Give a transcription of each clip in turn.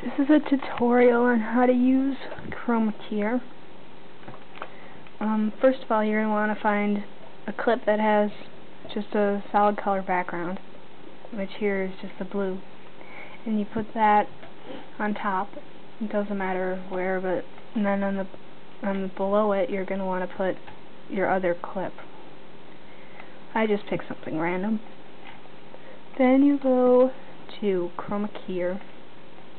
This is a tutorial on how to use chroma keyer. Um, first of all, you're going to want to find a clip that has just a solid color background, which here is just the blue. And you put that on top. It doesn't matter where, but and then on the on the below it, you're going to want to put your other clip. I just picked something random. Then you go to chroma keyer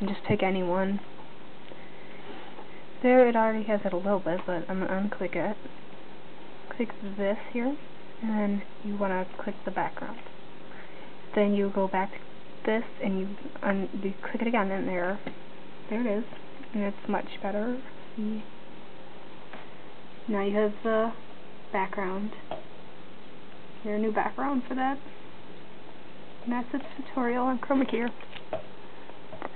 and just pick any one. There it already has it a little bit, but I'm going to unclick it. Click this here, and then you want to click the background. Then you go back to this, and you, un you click it again, and there, there it is, and it's much better. See? Now you have the background. Your new background for that. And that's the tutorial on chroma keyer.